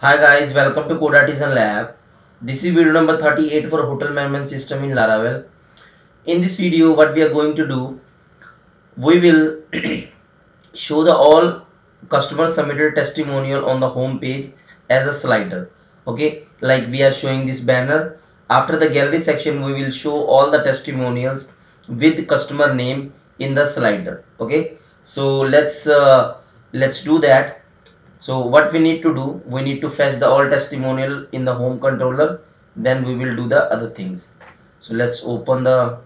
Hi guys, welcome to Code Artisan Lab. This is video number 38 for hotel management system in Laravel. In this video, what we are going to do, we will show the all customer submitted testimonial on the home page as a slider. Okay, like we are showing this banner. After the gallery section, we will show all the testimonials with customer name in the slider. Okay, so let's uh, let's do that so what we need to do we need to fetch the all testimonial in the home controller then we will do the other things. So let's open the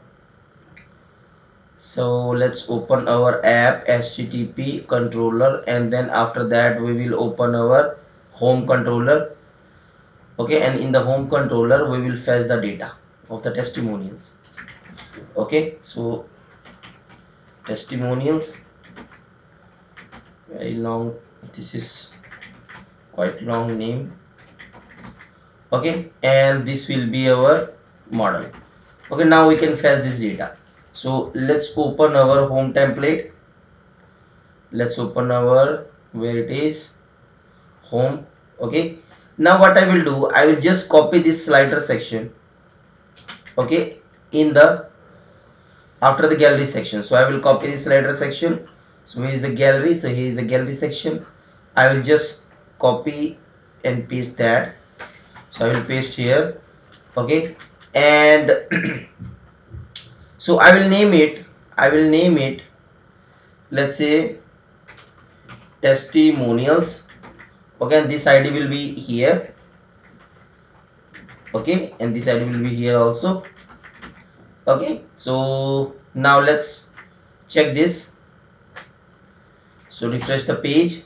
so let's open our app http controller and then after that we will open our home controller. Okay and in the home controller we will fetch the data of the testimonials. Okay so testimonials. Very long this is quite long name. Okay and this will be our model. Okay now we can fetch this data. So let's open our home template. Let's open our where it is home. Okay now what i will do i will just copy this slider section okay in the after the gallery section. So i will copy this slider section so here is the gallery so here is the gallery section. I will just copy and paste that. So i will paste here okay? And so i will name it i will name it let's say testimonials okay? And this id will be here okay? And this id will be here also okay? So now let's check this so refresh the page.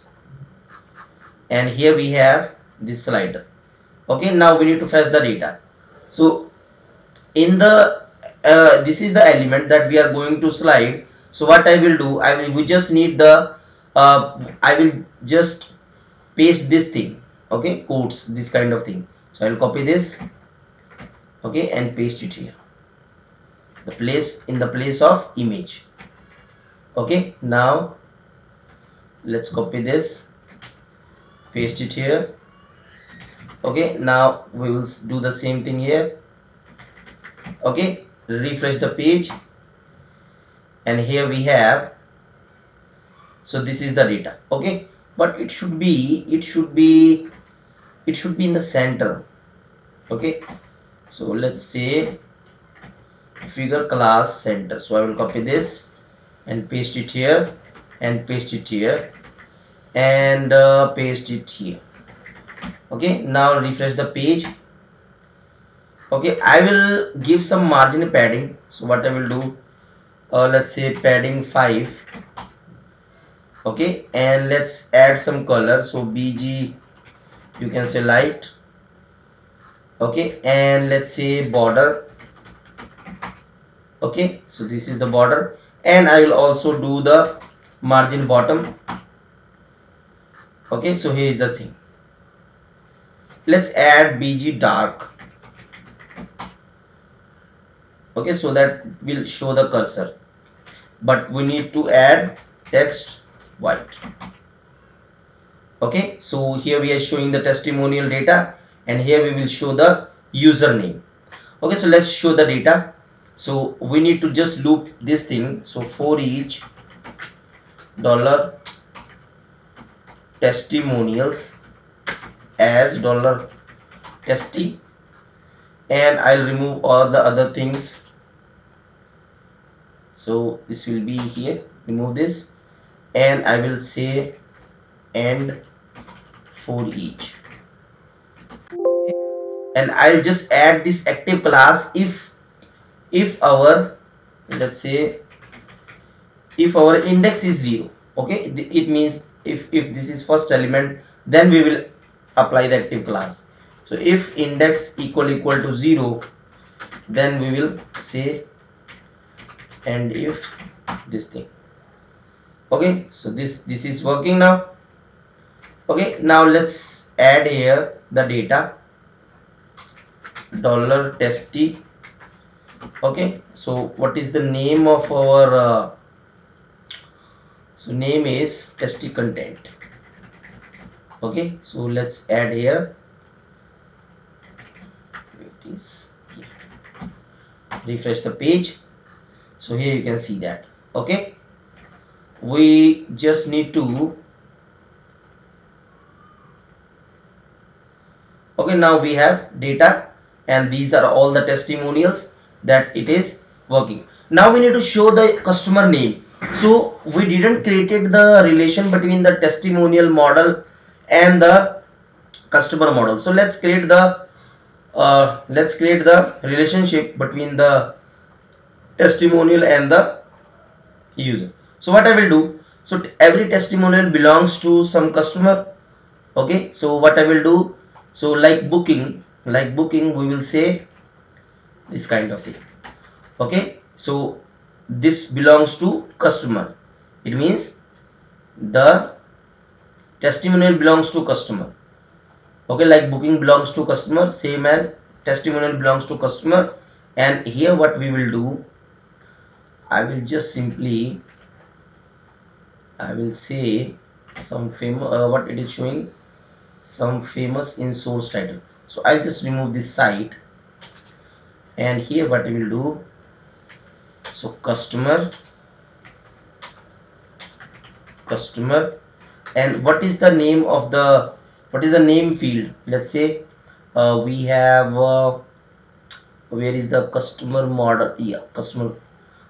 And here we have this slider okay now we need to fetch the data. So in the uh, this is the element that we are going to slide. So what i will do i will we just need the uh, i will just paste this thing. Okay quotes this kind of thing. So i will copy this. Okay and paste it here. The place in the place of image. Okay now let's copy this paste it here. Okay now we will do the same thing here. Okay refresh the page. And here we have so this is the data. Okay but it should be it should be it should be in the center. Okay so let's say figure class center. So i will copy this and paste it here and paste it here and uh, paste it here. Okay now refresh the page. Okay i will give some margin padding. So what i will do uh, let's say padding 5 okay and let's add some color. So bg you can say light. Okay and let's say border. Okay so this is the border. And I will also do the margin bottom okay so here is the thing. Let's add bg dark. Okay so that will show the cursor. But we need to add text white. Okay so here we are showing the testimonial data and here we will show the username. Okay so let's show the data. So we need to just loop this thing. So for each dollar testimonials as dollar testy and I'll remove all the other things. So this will be here. Remove this and I will say and for each. And I'll just add this active class if if our let's say if our index is 0 okay? It means if if this is first element then we will apply the active class. So if index equal equal to 0 then we will say and if this thing. Okay so this this is working now. Okay now let's add here the data. Dollar testy. Okay so what is the name of our uh, so name is testy content. Okay so let's add here. It is here. refresh the page. So here you can see that. Okay we just need to okay now we have data and these are all the testimonials that it is working. Now we need to show the customer name so we didn't created the relation between the testimonial model and the customer model. So let's create the uh, let's create the relationship between the testimonial and the user. So what i will do? So every testimonial belongs to some customer. Okay? So what i will do? So like booking like booking we will say this kind of thing. Okay? So this belongs to customer. It means the testimonial belongs to customer. Okay like booking belongs to customer same as testimonial belongs to customer. And here what we will do I will just simply I will say some famous uh, what it is showing some famous in source title. So I'll just remove this cite. And here what we will do so customer customer and what is the name of the what is the name field? Let's say uh, we have uh, where is the customer model? Yeah customer.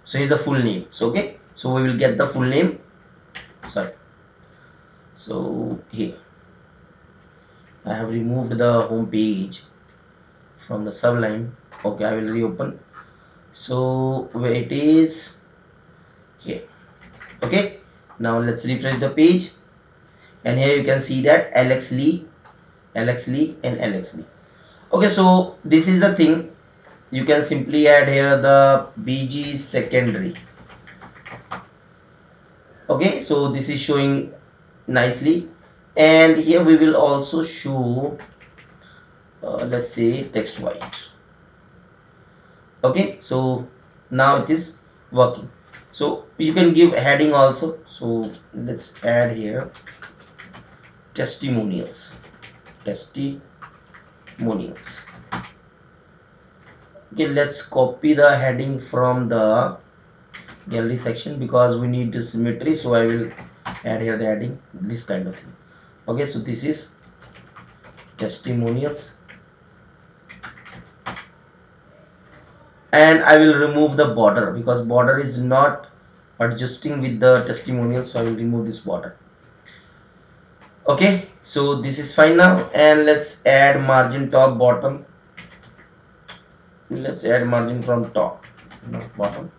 So is the full name. So okay? So we will get the full name. Sorry. So here. I have removed the home page from the sublime okay I will reopen so where it is here. Okay? Now let's refresh the page. And here you can see that Alex Lee Alex Lee and Alex Lee. Okay so this is the thing. You can simply add here the BG secondary. Okay? So this is showing nicely. And here we will also show uh, let's say text white okay so now it is working. So you can give heading also. So let's add here testimonials. Testimonials. Okay let's copy the heading from the gallery section because we need the symmetry so i will add here the heading this kind of thing. Okay so this is testimonials and i will remove the border because border is not adjusting with the testimonial so i will remove this border. Okay so this is fine now. And let's add margin top bottom. Let's add margin from top not bottom.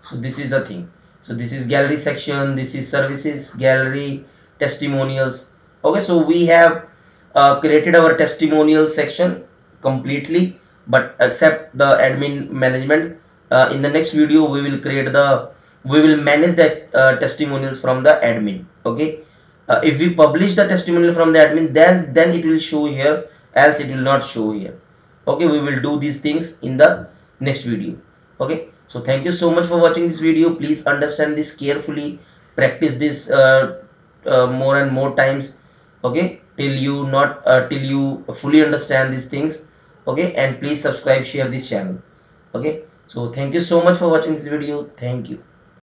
So this is the thing. So this is gallery section this is services gallery testimonials. Okay so we have uh, created our testimonial section completely but except the admin management. Uh, in the next video we will create the we will manage the uh, testimonials from the admin okay? Uh, if we publish the testimonial from the admin then then it will show here else it will not show here okay? We will do these things in the next video okay? So thank you so much for watching this video. Please understand this carefully. Practice this uh, uh, more and more times okay? Till you not uh, till you fully understand these things okay and please subscribe share this channel. Okay so thank you so much for watching this video. Thank you